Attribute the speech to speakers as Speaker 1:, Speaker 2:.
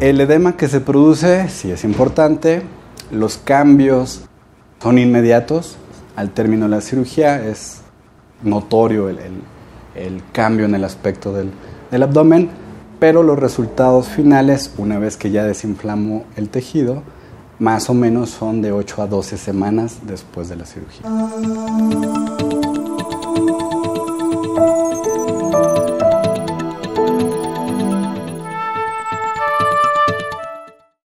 Speaker 1: El edema que se produce sí es importante, los cambios son inmediatos, al término de la cirugía es notorio el, cambio en el aspecto del, del abdomen, pero los resultados finales, una vez que ya desinflamó el tejido, más o menos son de 8 a 12 semanas después de la cirugía.